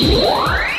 Bye.